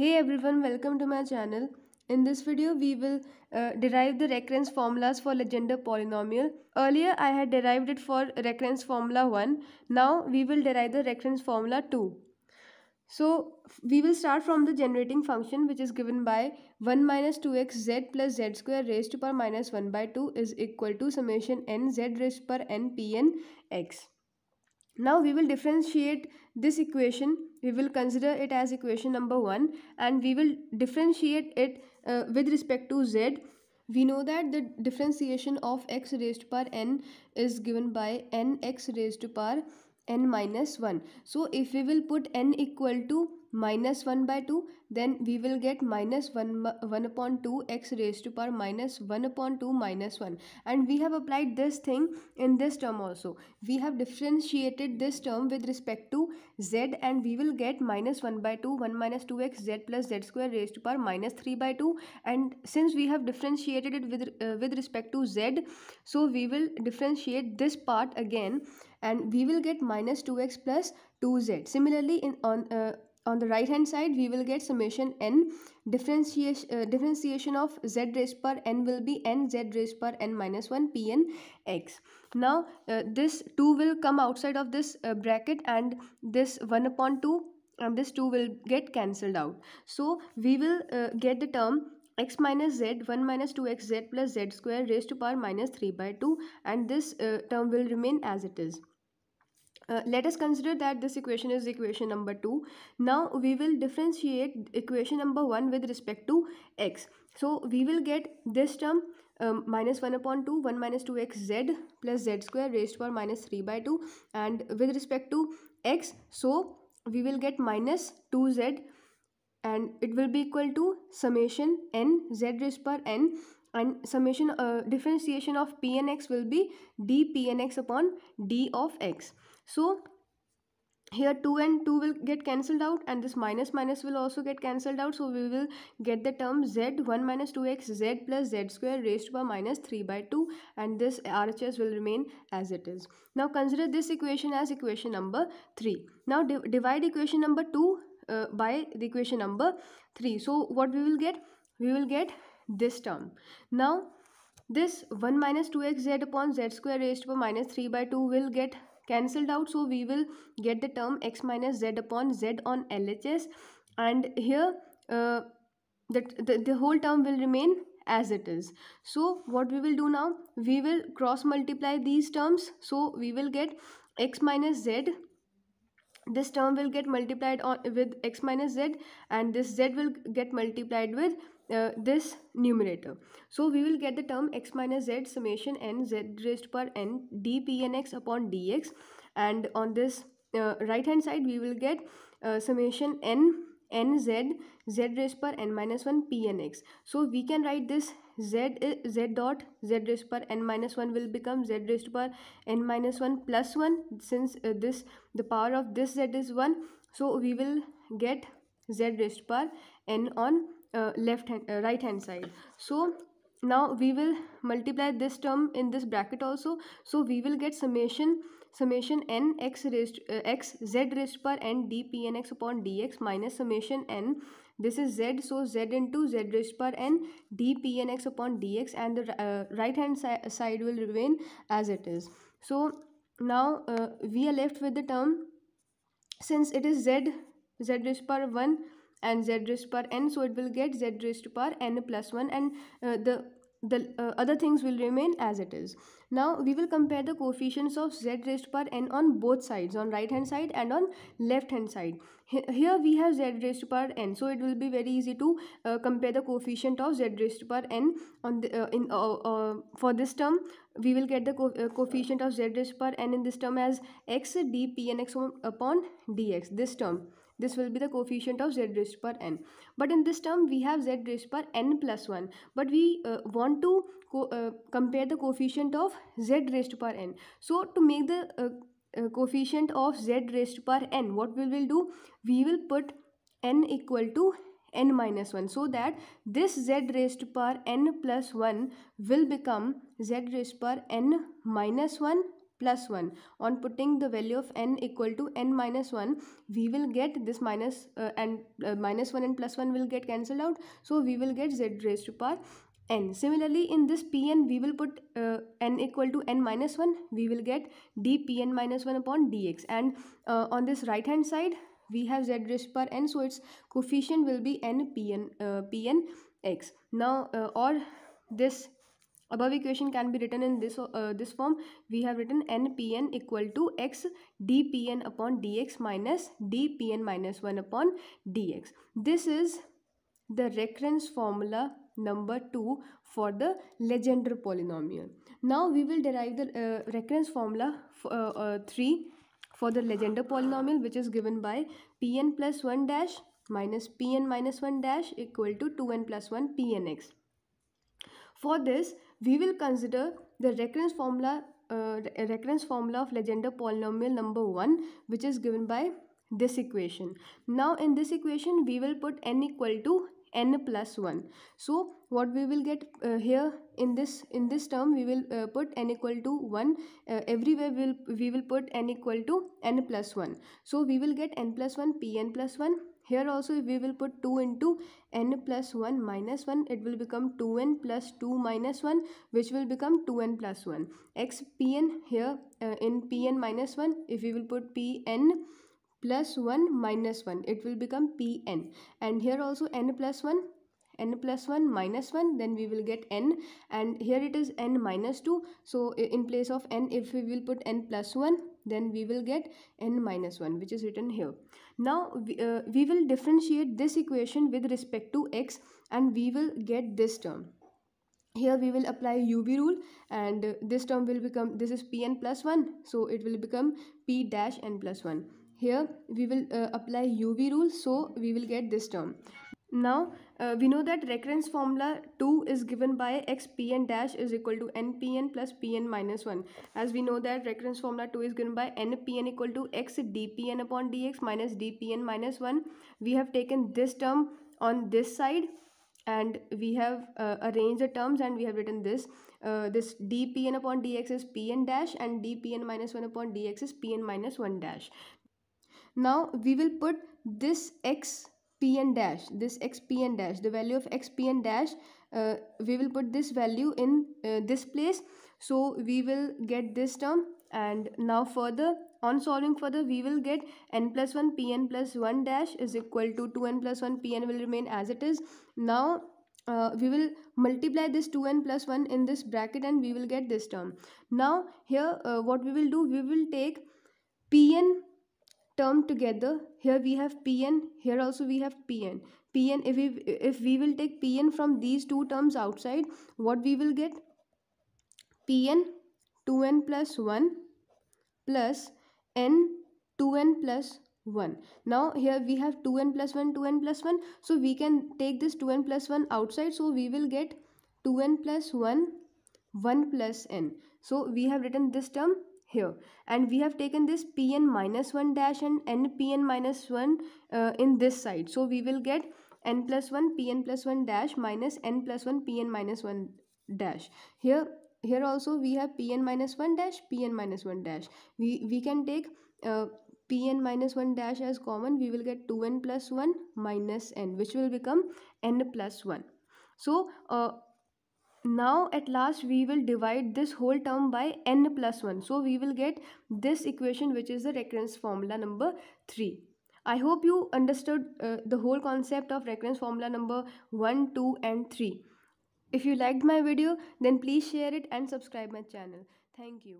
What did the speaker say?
Hey everyone, welcome to my channel. In this video, we will uh, derive the recurrence formulas for Legendre polynomial. Earlier, I had derived it for recurrence formula 1. Now, we will derive the recurrence formula 2. So, we will start from the generating function which is given by 1 minus 2x z plus z square raised to power minus 1 by 2 is equal to summation n z raised to power n p n x. Now, we will differentiate this equation. We will consider it as equation number 1 and we will differentiate it uh, with respect to z. We know that the differentiation of x raised to power n is given by n x raised to power n minus 1 so if we will put n equal to minus 1 by 2 then we will get minus 1, 1 upon 2 x raised to power minus 1 upon 2 minus 1 and we have applied this thing in this term also. We have differentiated this term with respect to z and we will get minus 1 by 2 1 minus 2x z plus z square raised to power minus 3 by 2 and since we have differentiated it with uh, with respect to z so we will differentiate this part again and we will get minus 2x plus 2z similarly in on uh, on the right hand side we will get summation n. Differentiation uh, differentiation of z raised per n will be n z raised per n minus 1 p n x. Now uh, this 2 will come outside of this uh, bracket and this 1 upon 2 and this 2 will get cancelled out. So we will uh, get the term x minus z 1 minus 2x z plus z square raised to power minus 3 by 2 and this uh, term will remain as it is uh, let us consider that this equation is equation number 2 now we will differentiate equation number 1 with respect to x. So we will get this term um, minus 1 upon 2 1 minus 2x z plus z square raised to power minus 3 by 2 and with respect to x so we will get minus 2z and it will be equal to summation n z raised per n. And summation uh, differentiation of p n x will be d p n x upon d of x so here 2 and 2 will get cancelled out and this minus minus will also get cancelled out so we will get the term z 1 minus 2x z plus z square raised to power minus 3 by 2 and this RHS will remain as it is. Now consider this equation as equation number 3. Now div divide equation number 2 uh, by the equation number 3. So what we will get? We will get this term. Now this 1 minus 2x z upon z square raised to power minus 3 by 2 will get cancelled out so we will get the term x minus z upon z on LHS and here uh, the, the, the whole term will remain as it is. So what we will do now, we will cross multiply these terms. So we will get x minus z this term will get multiplied on with x minus z and this z will get multiplied with uh, this numerator. So we will get the term x minus z summation n z raised per n d p n x upon dx and on this uh, right hand side we will get uh, summation n n z z raised per n minus 1 p n x. So we can write this z z dot z raised per n minus 1 will become z raised per n minus 1 plus 1 since uh, this the power of this z is 1 so we will get z raised per n on uh, left hand uh, right hand side. So now we will multiply this term in this bracket also. So we will get summation summation n x raised uh, x z raised per n d p n x upon dx minus summation n. This is z so z into z raised per n d p n x upon dx and the uh, right hand si side will remain as it is. So now uh, we are left with the term since it is z z raised per 1 and z raised to power n so it will get z raised to power n plus 1 and uh, the the uh, other things will remain as it is. Now we will compare the coefficients of z raised to power n on both sides on right hand side and on left hand side. Here we have z raised to power n so it will be very easy to uh, compare the coefficient of z raised to power n on the uh, in uh, uh, for this term. We will get the co coefficient of z raised to power n in this term as x x d p n x upon dx this term this will be the coefficient of z raised per n. But in this term we have z raised per n plus 1 but we uh, want to uh, compare the coefficient of z raised per n. So to make the uh, uh, coefficient of z raised per n what we will do? We will put n equal to n minus 1 so that this z raised per n plus 1 will become z raised per n minus 1 plus 1 on putting the value of n equal to n minus 1 we will get this minus, uh, and uh, minus 1 and plus 1 will get cancelled out. So we will get z raised to power n. Similarly in this pn we will put uh, n equal to n minus 1 we will get dpn minus 1 upon dx. And uh, on this right hand side we have z raised to power n. So its coefficient will be n pn uh, pn x now uh, or this above equation can be written in this uh, this form. We have written npn equal to x dpn upon dx minus dpn minus 1 upon dx this is the recurrence formula number 2 for the legendre polynomial. Now we will derive the uh, recurrence formula uh, uh, 3 for the legendre polynomial which is given by pn plus 1 dash minus pn minus 1 dash equal to 2n plus 1 pnx for this we will consider the recurrence formula uh, recurrence formula of Legendre polynomial number 1 which is given by this equation. Now in this equation we will put n equal to n plus 1 so what we will get uh, here in this in this term we will uh, put n equal to 1 uh, everywhere we'll, we will put n equal to n plus 1 so we will get n plus 1 pn plus 1 here also if we will put 2 into n plus 1 minus 1 it will become 2n plus 2 minus 1 which will become 2n plus 1 x pn here uh, in pn minus 1 if we will put pn plus 1 minus 1 it will become pn and here also n plus 1 n plus 1 minus 1 then we will get n. And here it is n minus 2 so in place of n if we will put n plus 1 then we will get n minus 1 which is written here now we, uh, we will differentiate this equation with respect to x and we will get this term. Here we will apply uv rule and uh, this term will become this is pn plus 1 so it will become p dash n plus 1 here we will uh, apply uv rule so we will get this term now uh, we know that recurrence formula 2 is given by xpn dash is equal to npn plus pn minus 1 as we know that recurrence formula 2 is given by npn equal to x dpn upon dx minus dpn minus 1 we have taken this term on this side and we have uh, arranged the terms and we have written this uh, this dpn upon dx is pn dash and dpn minus 1 upon dx is pn minus 1 dash now we will put this x pn dash this x pn dash the value of x pn dash uh, we will put this value in uh, this place. So we will get this term and now further on solving further we will get n plus 1 pn plus 1 dash is equal to 2n plus 1 pn will remain as it is. Now uh, we will multiply this 2n plus 1 in this bracket and we will get this term. Now here uh, what we will do we will take pn term together here we have pn here also we have pn pn if we if we will take pn from these two terms outside what we will get? Pn 2n plus 1 plus n 2n plus 1 now here we have 2n plus 1 2n plus 1 so we can take this 2n plus 1 outside. So we will get 2n plus 1 1 plus n. So we have written this term here. And we have taken this pn minus 1 dash and npn minus 1 uh, in this side. So we will get n plus 1 pn plus 1 dash minus n plus 1 pn minus 1 dash. Here here also we have pn minus 1 dash pn minus 1 dash. We we can take uh, pn minus 1 dash as common. We will get 2n plus 1 minus n which will become n plus 1 so uh, now at last we will divide this whole term by n plus 1 so we will get this equation which is the recurrence formula number 3 i hope you understood uh, the whole concept of recurrence formula number 1 2 and 3 if you liked my video then please share it and subscribe my channel. Thank you